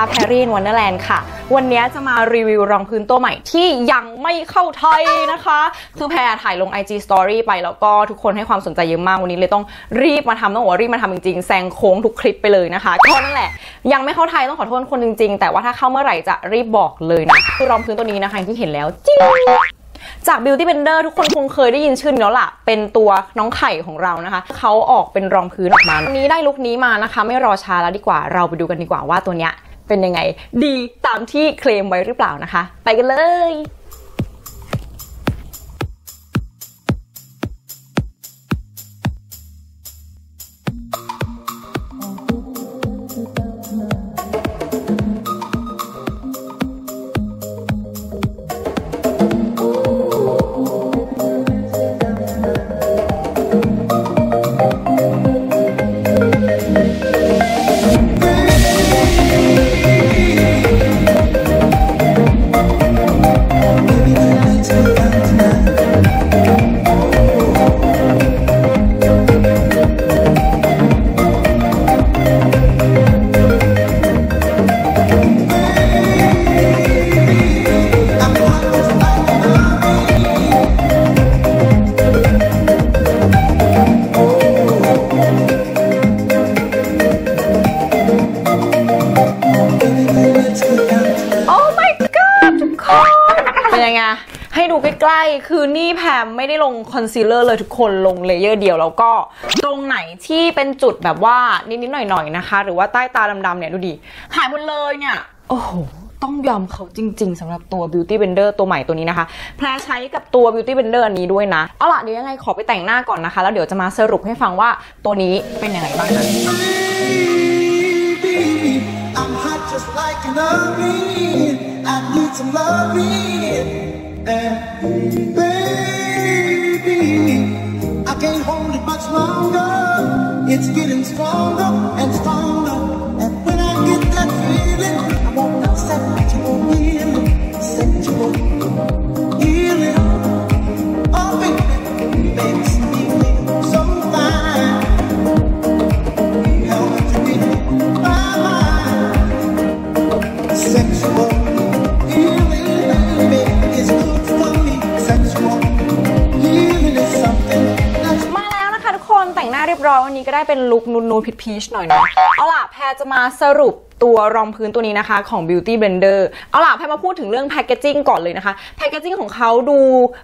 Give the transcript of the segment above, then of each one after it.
แล้วนะคะแพรรี่วันเดอร์แลนด์ค่ะ วันนี้จะมารีวิวรองพื้นตัวใหม่ที่ยังไม่เข้าไทยนะคะ คือแพรถ่ายลง IG Story ไปแล้วก็ทุกคนให้ความสนใจเยอะมากวันนี้เลยต้องรีบมาทำต้องบอกว่ารีบมาทำจริงๆแซงโค้งทุกคลิปไปเลยนะคะก็นั่นแหละ ยังไม่เข้าไทยต้องขอโทษคนจริง ๆ แต่ว่าถ้าเข้าเมื่อไหร่จะรีบบอกเลยนะคือรองพื้นตัวนี้นะคะที่เห็นแล้วจริงจาก Beauty Blender ทุกคนคงเคยได้ยินชื่อนี้แล้วล่ะ เป็นตัวน้องไข่ของเรานะคะ เขาออกเป็นรองพื้นออกมาวันนี้ได้ลุคนี้มานะคะ ไม่รอช้าแล้วดีกว่า เราไปดูกันดีกว่าว่าตัวเนี้ย เป็นยังไง ดีตามที่เคลมไว้หรือเปล่านะคะ ไปกันเลย นี่แพรไม่ได้ลงคอนซีลเลอร์เลยทุกคนลง layer เดียวแล้วก็ตรงไหนที่เป็นจุดแบบว่านิดๆหน่อยๆนะคะ หรือว่าใต้ตาดำๆเนี่ยดูดิหายหมดเลยเนี่ย โอ้โหต้องยอมเขาจริงๆสำหรับตัว Beauty Blender ตัวใหม่ตัวนี้นะคะ แพรใช้กับตัว Beauty Blender อันนี้ด้วยนะ เอาล่ะเดี๋ยวยังไงขอไปแต่งหน้าก่อนนะคะ แล้วเดี๋ยวจะมาสรุปให้ฟังว่าตัวนี้เป็นยังไงบ้างนะ Baby, I'm hot just like an oven. I need some loving. And baby, It's getting stronger and stronger. And when I get that feeling, I want that sexual healing. Oh, baby, feel so fine. To get my mind. Sexual วันนี้ก็ได้เป็นลุคนูนๆพีชๆหน่อยเนาะเอาล่ะแพรจะมาสรุปตัวรองพื้นตัวนี้นะคะของ Beauty Blender เอาล่ะแพรมาพูดถึงเรื่องแพคเกจิ้งก่อนเลยนะคะ แพคเกจิ้งของเขาดู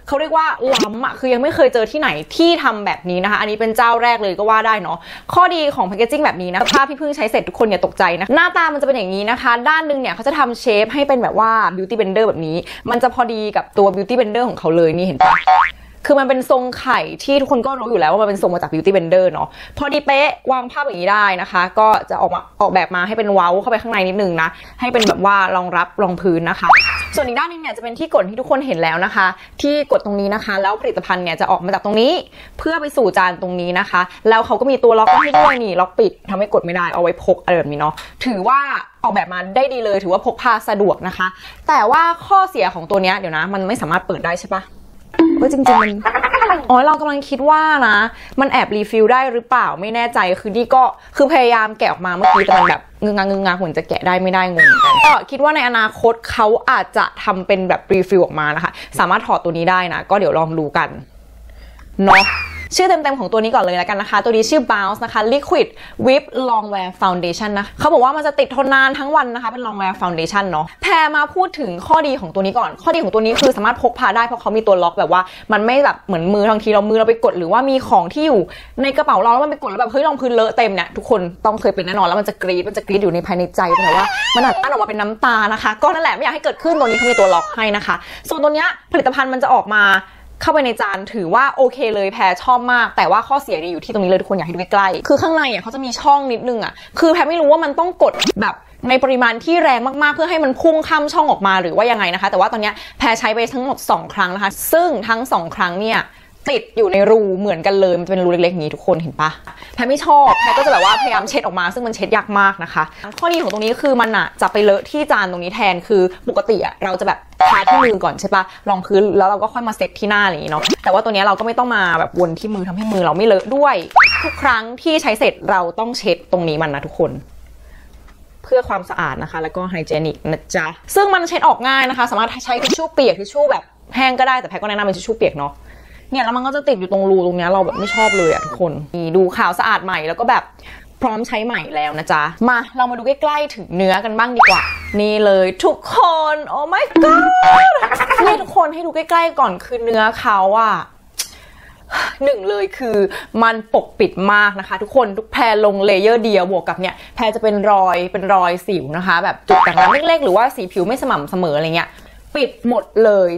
เขาเรียกว่าล้ำอะคือยังไม่เคยเจอที่ไหนที่ทำแบบนี้นะคะ อันนี้เป็นเจ้าแรกเลยก็ว่าได้เนาะ ข้อดีของแพคเกจิ้งแบบนี้นะภาพที่เพิ่งใช้เสร็จทุกคนอย่าตกใจนะ หน้าตามันจะเป็นอย่างนี้นะคะ ด้านหนึงเนี่ยเขาจะทำเชฟให้เป็นแบบว่า Beauty Blender แบบนี้ มันจะพอดีกับตัว Beauty Blender ของเขาเลยนี่เห็นปะ คือมันเป็นทรงไข่ที่ทุกคนก็รู้อยู่แล้วว่ามันเป็นทรงมาจาก Beauty Blender เนาะพอดีเป๊ะวางภาพอย่างนี้ได้นะคะ ก็จะออกมาออกแบบมาให้เป็นเว้าเข้าไปข้างในนิดนึงนะ ให้เป็นแบบว่ารองรับรองพื้นนะคะ ส่วนอีกด้านนึงเนี่ยจะเป็นที่กดที่ทุกคนเห็นแล้วนะคะ ที่กดตรงนี้นะคะ แล้วผลิตภัณฑ์เนี่ยจะออกมาจากตรงนี้ เพื่อไปสู่จานตรงนี้นะคะ แล้วเขาก็มีตัวล็อกให้ด้วยนี่ล็อกปิดทำให้กดไม่ได้เอาไว้พกอะไรแบบนี้เนาะถือว่าออกแบบมาได้ดีเลยถือว่าพกพาสะดวกนะคะ แต่ว่าข้อเสียของตัวเนี้ยเดี๋ยวนะ มันไม่สามารถเปิดได้ใช่ปะ ว่าจริงๆมันอ๋อเรากำลังคิดว่านะ มันแอบ refill ได้หรือเปล่าไม่แน่ใจคือนี่ก็คือพยายามแกะออกมาเมื่อกี้แต่มันแบบงึงงางึงงางเหมือนจะแกะได้ไม่ได้งงกันก็คิดว่าในอนาคตเขาอาจจะทำเป็นแบบ refill ออกมานะคะ สามารถถอดตัวนี้ได้นะ ก็เดี๋ยวลองดูกันเนาะ ชื่อเต็มๆของตัวนี้ก่อนเลยแล้วกันนะคะ ตัวนี้ชื่อ Bounce นะคะ Liquid Whip Longwear Foundation นะเขาบอกว่ามันจะติดทนนานทั้งวันนะคะ เป็น Longwear Foundation เนาะแพรมาพูดถึงข้อดีของตัวนี้ก่อน ข้อดีของตัวนี้คือสามารถพกพาได้เพราะเขามีตัวล็อกแบบว่า มันไม่แบบเหมือนมือบางทีเรามือเราไปกดหรือว่ามีของที่อยู่ในกระเป๋าเราแล้วมันไปกดแล้วแบบเฮ้ยรองพื้นเลอะเต็มเนี่ยทุกคนต้องเคยเป็นแน่นอนแล้วมันจะกรีดมันจะกรีดอยู่ในภายในใจแต่ว่ามันอาจอั้นออกมาเป็นน้ำตานะคะ ก็นั่นแหละไม่อยากให้เกิดขึ้นตัวนี้เขามีตัวล็อกให้นะคะ ส่วนตัวเนี้ยผลิตภัณฑ์มันจะออกมา เข้าไปในจานถือว่าโอเคเลยแพรชอบมาก แต่ว่าข้อเสียเนี่ยอยู่ที่ตรงนี้เลยทุกคนอยากให้ดูใกล้ๆคือข้างในอ่ยเขาจะมีช่องนิดนึงอะคือแพรไม่รู้ว่ามันต้องกดแบบในปริมาณที่แรงมากๆ เพื่อให้มันพุ่งข้ามช่องออกมาหรือว่ายังไงนะคะ แต่ว่าตอนนี้แพรใช้ไปทั้งหมด 2 ครั้งนะคะ ซึ่งทั้ง 2 ครั้งเนี่ย ติดอยู่ในรูเหมือนกันเลย มันเป็นรูเล็กๆอย่างนี้ทุกคนเห็นปะแพรไม่ชอบแพรก็จะแบบว่าพยายามเช็ดออกมา ซึ่งมันเช็ดยากมากนะคะ ข้อดีของตรงนี้คือมันอะจะไปเลอะที่จานตรงนี้แทนคือปกติอะเราจะแบบทาที่มือก่อนใช่ปะรองพื้นแล้วเราก็ค่อยมาเซ็ตที่หน้าอะไรอย่างนี้เนาะแต่ว่าตัวนี้เราก็ไม่ต้องมาแบบวนที่มือทำให้มือเราไม่เลอะด้วย ทุกครั้งที่ใช้เสร็จเราต้องเช็ดตรงนี้มันนะทุกคนเพื่อความสะอาดนะคะ แล้วก็ไฮเจนิกนะจ๊ะ ซึ่งมันเช็ดออกง่ายนะคะ สามารถใช้ทิชชู่เปียกทิชชู่แบบแห้งก็ได้แต่แพทก็แนะนำเป็นทิชชู่เปียกเนาะ เนี่ยแล้วมันก็จะติดอยู่ตรงรูตรงเนี้ยเราแบบไม่ชอบเลยอะทุกคนนี่ดูขาวสะอาดใหม่แล้วก็แบบพร้อมใช้ใหม่แล้วนะจ๊ะ มาเรามาดูใกล้ๆถึงเนื้อกันบ้างดีกว่า นี่เลยทุกคนโอ้ my god นี่ทุกคนให้ดูใกล้ๆก่อนคือเนื้อเขาอะหนึ่งเลยคือมันปกปิดมากนะคะ ทุกคนทุกแพรลง layer เดียวบวกกับเนี่ยแพรจะเป็นรอยเป็นรอยสิวนะคะ แบบจุดด่างดำเล็กๆ หรือว่าสีผิวไม่สม่ำเสมออะไรเงี้ยปิดหมดเลย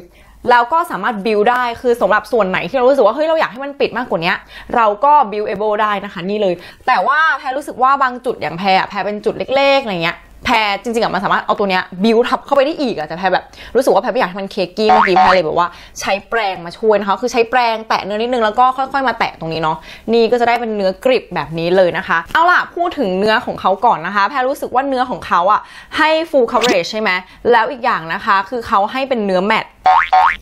แล้วก็สามารถบิวได้คือสำหรับส่วนไหนที่เรารู้สึกว่าเฮ้ยเราอยากให้มันปิดมากกว่านี้เราก็ buildable ได้นะคะนี่เลย แต่ว่าแพรรู้สึกว่าบางจุดอย่างแพรอะแพรเป็นจุดเล็กๆอะไรเงี้ยแพรจริงๆอะมันสามารถเอาตัวเนี้ยบิวทับเข้าไปได้อีกอะแต่แพรแบบรู้สึกว่าแพรไม่อยากให้มัน cakey เมื่อกี้แพรเลยแบบว่าใช้แปรงมาช่วยนะคะ คือใช้แปรงแตะเนื้อนิดนึงแล้วก็ค่อย ๆ มาแตะตรงนี้เนาะนี่ก็จะได้เป็นเนื้อกริบแบบนี้เลยนะคะ เอาล่ะพูดถึงเนื้อของเขาก่อนนะคะ แพรรู้สึกว่าเนื้อของเขาอะให้ full coverage ใช่ไหมแล้วอีกอย่างนะคะ คือเขาให้เป็นเนื้อแมต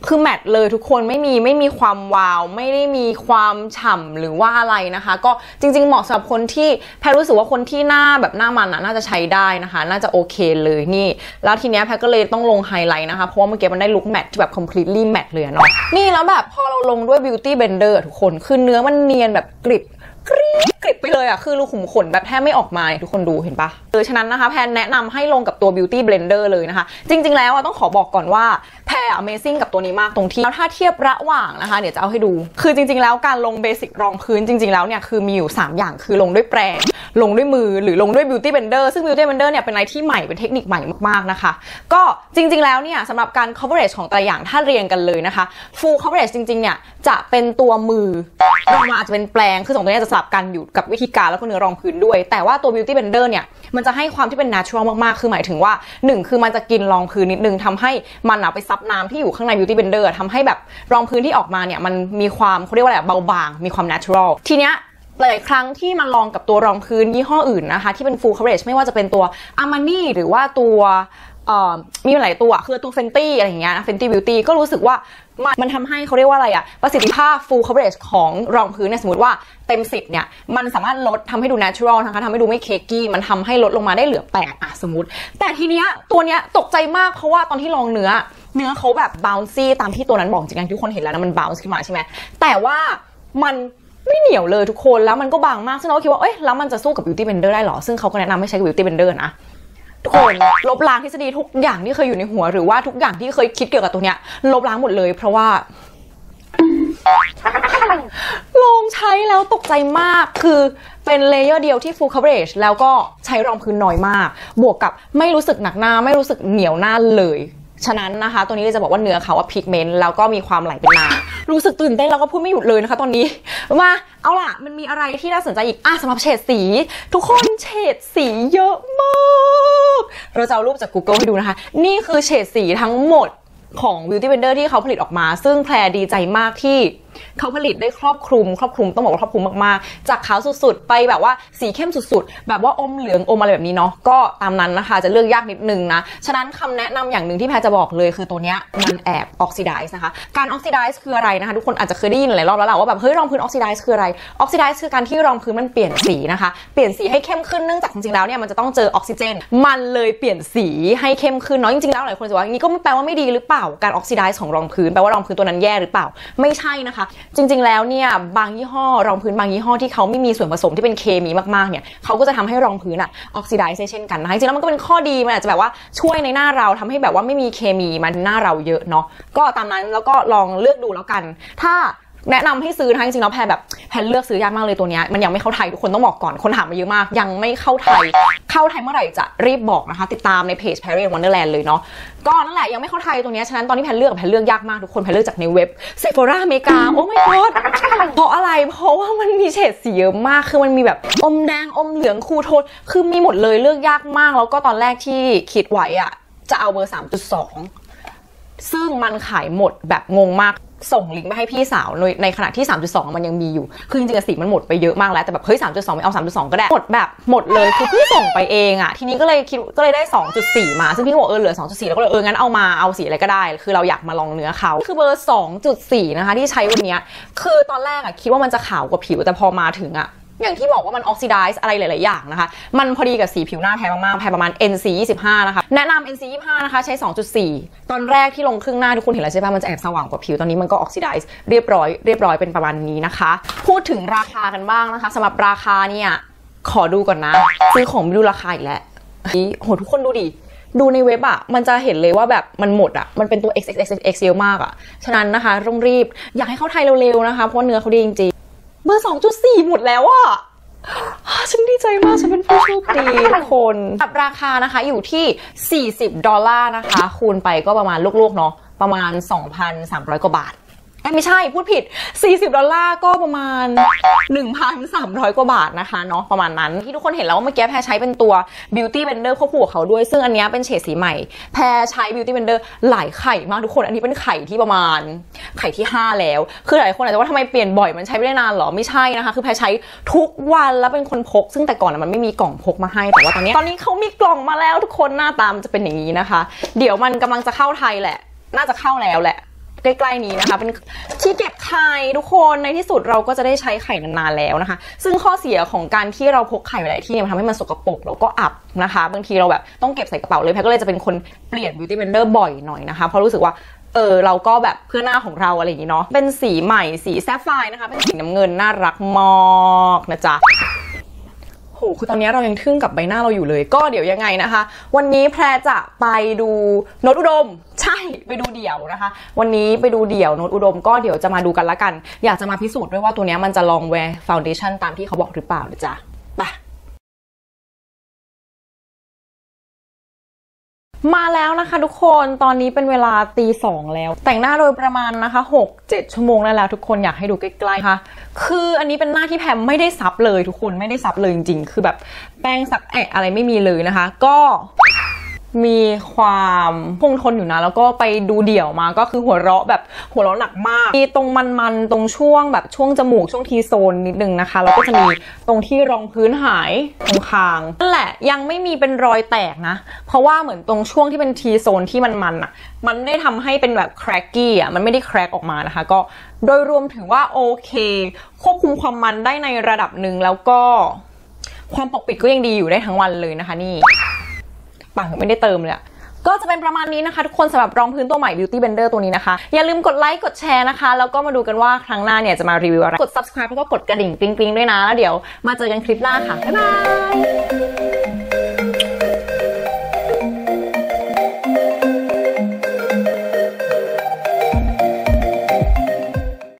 คือแมทเลยทุกคนไม่มีไม่มีความวาว ไม่ได้มีความฉ่ำหรือว่าอะไรนะคะ ก็จริง ๆ เหมาะสำหรับคนที่แพรรู้สึกว่าคนที่หน้าแบบหน้ามันอะน่าจะใช้ได้นะคะ น่าจะโอเคเลยนี่ แล้วทีเนี้ยแพรก็เลยต้องลงไฮไลท์นะคะ เพราะว่าเมื่อกี้มันได้ลุค matte ที่แบบ completely matte เลยเนาะนี่แล้วแบบพอเราลงด้วย beauty blender ทุกคนคือเนื้อมันเนียนแบบกริบ กรี๊ดกริบไปเลยอะคือรูขุมขนแบบแทบไม่ออกมาเนี่ยทุกคนดูเห็นปะเออฉะนั้นนะคะแพรแนะนำให้ลงกับตัว beauty blender เลยนะคะ จริง ๆ แล้วต้องขอบอกก่อนว่าแพร amazing กับตัวนี้มากตรงที่แล้วถ้าเทียบระหว่างนะคะ เดี๋ยวจะเอาให้ดู คือจริง ๆ แล้วการลง basic รองพื้นจริง ๆ แล้วเนี่ยคือมีอยู่ 3 อย่างคือลงด้วยแปรง ลงด้วยมือหรือลงด้วย beauty blender ซึ่ง beauty blender เนี่ยเป็นอะไรที่ใหม่เป็นเทคนิคใหม่มากๆนะคะ ก็จริงๆแล้วเนี่ยสำหรับการ coverage ของแต่ละอย่างถ้าเรียงกันเลยนะคะ full coverage จริงๆเนี่ยจะเป็นตัวมือรองมาอาจจะเป็นแปรงคือสองตัวเนี้จะสลับกันอยู่กับวิธีการแล้วก็เนื้อรองพื้นด้วย แต่ว่าตัว beauty blender เนี่ยมันจะให้ความที่เป็น natural มากๆ คือหมายถึงว่าหนึ่งคือมันจะกินรองพื้นนิดนึงทำให้มันอะไปซับน้ำที่อยู่ข้างใน beauty blender ทำให้แบบรองพื้นที่ออกมาเนี่ยมันมีความเขาเรียกว่าอะไรเบาบาง มีความ natural ทีเนี้ย หลายครั้งที่มาลองกับตัวรองพื้นยี่ห้ออื่นนะคะ ที่เป็น full coverage ไม่ว่าจะเป็นตัว Armani หรือว่าตัวมีหลายตัวคือตัว Fenty อะไรอย่างเงี้ย Fenty Beauty ก็รู้สึกว่ามันมันทำให้เขาเรียกว่าอะไรอะประสิทธิภาพ full coverage ของรองพื้นเนี่ยสมมติว่าเต็ม 10 เนี่ย มันสามารถลดทำให้ดู natural นะคะทำให้ดูไม่เคกกี้ มันทำให้ลดลงมาได้เหลือ 8อะสมมติ แต่ทีเนี้ยตัวเนี้ยตกใจมากเพราะว่าตอนที่ลองเนื้อ เนื้อเขาแบบ bouncy ตามที่ตัวนั้นบอกจริงๆทุกคนเห็นแล้วนะมัน bounce ขึ้นมาใช่ไหมแต่ว่ามัน ไม่เหนียวเลยทุกคนแล้วมันก็บางมาก ซึ่งเราก็คิดว่า เอ้ยแล้วมันจะสู้กับ beauty blender ได้เหรอ ซึ่งเขาก็แนะนำให้ใช้ beauty blender นะทุกคนลบล้างทฤษฎีทุกอย่างที่เคยอยู่ในหัว หรือว่าทุกอย่างที่เคยคิดเกี่ยวกับตัวเนี้ยลบล้างหมดเลย เพราะว่าลองใช้แล้วตกใจมากคือเป็น layer เดียวที่ full coverage แล้วก็ใช้รองพื้นน้อยมาก บวกกับไม่รู้สึกหนักหน้า ไม่รู้สึกเหนียวหน้าเลย ฉะนั้นนะคะตัวนี้เลยจะบอกว่าเนื้อเขาว่าพิกเมนต์แล้วก็มีความไหลเป็นน้ำรู้สึกตื่นเต้นแล้วก็พูดไม่หยุดเลยนะคะตอนนี้มาเอาล่ะมันมีอะไรที่น่าสนใจอีกอะสำหรับเฉดสี ทุกคนเฉดสีเยอะมากเราจะเอารูปจาก Google ให้ดูนะคะ นี่คือเฉดสีทั้งหมดของ Beauty Blender ที่เขาผลิตออกมา ซึ่งแพรดีใจมากที่ เขาผลิตได้ครอบคลุม ครอบคลุมต้องบอกว่าครอบคลุมมากๆ จากขาวสุดๆ ไปแบบว่าสีเข้มสุดๆ แบบว่าอมเหลืองอมอะไรแบบนี้เนาะก็ตามนั้นนะคะ จะเลือกยากนิดนึงนะ ฉะนั้นคำแนะนำอย่างหนึ่งที่แพรจะบอกเลยคือตัวเนี้ยมันแอบออกซิไดซ์นะคะ การออกซิไดซ์คืออะไรนะคะ ทุกคนอาจจะเคยได้ยินหลายรอบแล้วแหละว่าแบบเฮ้ยรองพื้นออกซิไดซ์คืออะไรออกซิไดซ์คือการที่รองพื้นมันเปลี่ยนสีนะคะ เปลี่ยนสีให้เข้มขึ้นเนื่องจากจริงๆแล้วเนี่ยมันจะต้องเจอออกซิเจน มันเลยเปลี่ยนสีให้เข้มขึ้นเนาะจริงๆแล้วหลายคนจะว่านี่ก็ไม่แปลว่าไม่ดีหรือเปล่าการออกซิไดซ์ของรองพื้นแปลว่ารองพื้นตัวนั้นแย่หรือเปล่าไม่ใช่นะคะจริง ๆ แล้วเนี่ยบางยี่ห้อรองพื้นบางยี่ห้อที่เขาไม่มีส่วนผสมที่เป็นเคมีมากๆเนี่ยเขาก็จะทำให้รองพื้นอะออกซิไดซ์เช่นกันนะคะจริงๆแล้วมันก็เป็นข้อดีมันอาจจะแบบว่าช่วยในหน้าเราทำให้แบบว่าไม่มีเคมีมันหน้าเราเยอะเนาะก็ตามนั้นแล้วก็ลองเลือกดูแล้วกัน ถ้า แนะนำให้ซื้อนะคะจริงๆแล้วแพรแบบแพรเลือกซื้อยากมากเลยตัวนี้มันยังไม่เข้าไทยทุกคนต้องบอกก่อนคนถามมาเยอะมาก ยังไม่เข้าไทย เข้าไทยเมื่อไหร่จะรีบบอกนะคะ ติดตามในเพจ p a r i and Wonderland เลยเนาะก็นั่นแหละยังไม่เข้าไทยตัวนี้ฉะนั้นตอนที่แพรเลือกแพรเลือกยากมากทุกคนแพรเลือกจากในเว็บ Sephora อเมริกาโอ้ my god เพราะอะไรเพราะว่ามันมีเฉดสีเยอะมากคือมันมีแบบอมแดงอมเหลืองคูโทนคือมีหมดเลยเลือกยากมาก แล้วก็ตอนแรกที่คิดไว้อะจะเอาเบอร์3.2ซึ่งมันขายหมดแบบงงมาก ส่งลิงก์ไปให้พี่สาวในในขณะที่ 3.2 มันยังมีอยู่ คือจริงๆสีมันหมดไปเยอะมากแล้ว แต่แบบเฮ้ย 3.2 ไม่เอา 3.2 ก็ได้ หมดแบบหมดเลย คือพี่ส่งไปเองอะทีนี้ก็เลยคิดก็เลยได้ 2.4 มา ซึ่งพี่บอกเออเหลือ 2.4 แล้วก็เลยเอองั้นเอามาเอาสีอะไรก็ได้ คือเราอยากมาลองเนื้อเขาคือเบอร์ 2.4 นะคะที่ใช้วันเนี้ยคือตอนแรกอะคิดว่ามันจะขาวกว่าผิว แต่พอมาถึงอะ อย่างที่บอกว่ามันออกซิไดซ์อะไรหลาย ๆ อย่างนะคะ มันพอดีกับสีผิวหน้าแพรมากๆแพรประมาณ NC 25นะคะ แนะนำ NC 25นะคะ ใช้ 2.4 ตอนแรกที่ลงครึ่งหน้าทุกคนเห็นแล้วใช่ปะมันจะแอบสว่างกว่าผิว ตอนนี้มันก็ออกซิไดซ์เรียบร้อย เรียบร้อยเป็นประมาณนี้นะคะ พูดถึงราคากันบ้างนะคะสำหรับราคาเนี่ย ขอดูก่อนนะ ซื้อของไม่ดูราคาอีกแล้วโหทุกคนดูดิดูในเว็บอะมันจะเห็นเลยว่าแบบมันหมดอะมันเป็นตัว XXXX เยอะมากอะฉะนั้นนะคะต้องรีบ อยากให้เข้าไทยเร็ว ๆ นะคะ เพราะเนื้อเขาดีจริง เบอร์2.4หมดแล้วอะฉันดีใจมาก ฉันเป็นผู้โชคดีทุกคนกับราคานะคะอยู่ที่ 40 ดอลลาร์นะคะ คูณไปก็ประมาณลูกๆเนาะประมาณ 2,300 กว่าบาทเอ้ย ไม่ใช่พูดผิด 40 ดอลลาร์ก็ประมาณ 1,300 กว่าบาทนะคะเนาะประมาณนั้น ที่ทุกคนเห็นแล้วว่าเมื่อกี้แพรใช้เป็นตัว Beauty Blender ควบคู่กับเขาด้วย ซึ่งอันนี้เป็นเฉดสีใหม่ แพรใช้ Beauty Blender หลายไข่มากทุกคน อันนี้เป็นไข่ที่ประมาณไข่ที่ 5 แล้ว คือหลายคนอาจจะว่าทำไมเปลี่ยนบ่อยมันใช้ไม่ได้นานหรอไม่ใช่นะคะ คือแพรใช้ทุกวันแล้วเป็นคนพก ซึ่งแต่ก่อนมันไม่มีกล่องพกมาให้แต่ว่าตอนนี้ตอนนี้เขามีกล่องมาแล้วทุกคนหน้าตามจะเป็นอย่างนี้นะคะ เดี๋ยวมันกำลังจะเข้าไทยแหละ น่าจะเข้าแล้วแหละ ใกล้ๆนี้นะคะ เป็นที่เก็บไข่ทุกคนในที่สุดเราก็จะได้ใช้ไข่นานๆแล้วนะคะ ซึ่งข้อเสียของการที่เราพกไข่ไปหลายที่เนี่ยมันทำให้มันสกปรกแล้วก็อับนะคะ บางทีเราแบบต้องเก็บใส่กระเป๋าเลยแพรก็เลยจะเป็นคนเปลี่ยน beauty blender บ่อยหน่อยนะคะเพราะรู้สึกว่าเออเราก็แบบเพื่อหน้าของเราอะไรอย่างนี้เนาะเป็นสีใหม่สี sapphire นะคะ เป็นสีน้ำเงินน่ารักมากนะจ๊ะ โหคือตอนนี้เรายังทึ่งกับใบหน้าเราอยู่เลย ก็เดี๋ยวยังไงนะคะ วันนี้แพรจะไปดูโนตอุดม ใช่ไปดูเดี่ยวนะคะ วันนี้ไปดูเดี่ยวโนตอุดม ก็เดี๋ยวจะมาดูกันละกัน อยากจะมาพิสูจน์ด้วยว่าตัวนี้มันจะ long wear foundation ตามที่เขาบอกหรือเปล่านะจ๊ะ มาแล้วนะคะทุกคนตอนนี้เป็นเวลาตีสองแล้ว แต่งหน้าโดยประมาณนะคะ6 7ชั่วโมงได้แล้วทุกคนอยากให้ดูใกล้ๆค่ะคืออันนี้เป็นหน้าที่แพมไม่ได้ซับเลยทุกคนไม่ได้ซับเลยจริงๆ คือแบบแป้งสักแอะอะไรไม่มีเลยนะคะ ก็ มีความคงทนอยู่นะ แล้วก็ไปดูเดี่ยวมาก็คือหัวเราะแบบหัวเราะหนักมาก มีตรงมันๆ ตรงช่วงแบบช่วงจมูกช่วงทีโซนนิดนึงนะคะ แล้วก็จะมีตรงที่รองพื้นหายตรงคางนั่นแหละยังไม่มีเป็นรอยแตกนะ เพราะว่าเหมือนตรงช่วงที่เป็นทีโซนที่มันมันๆอะ มันไม่ได้ทำให้เป็นแบบแครกกี้อะมันไม่ได้แครกออกมานะคะ ก็โดยรวมถือว่าโอเค ควบคุมความมันได้ในระดับหนึ่งแล้วก็ ความปกปิดก็ยังดีอยู่ได้ทั้งวันเลยนะคะนี่ ปังไม่ได้เติมเลยก็จะเป็นประมาณนี้นะคะ ทุกคนสำหรับรองพื้นตัวใหม่ Beauty Blender ตัวนี้นะคะ อย่าลืมกดไลค์กดแชร์นะคะ แล้วก็มาดูกันว่าครั้งหน้าเนี่ยจะมารีวิวอะไร กด subscribe แล้วก็กดกระดิ่งกริ๊งๆด้วยนะ แล้วเดี๋ยวมาเจอกันคลิปหน้าค่ะ บ๊ายบาย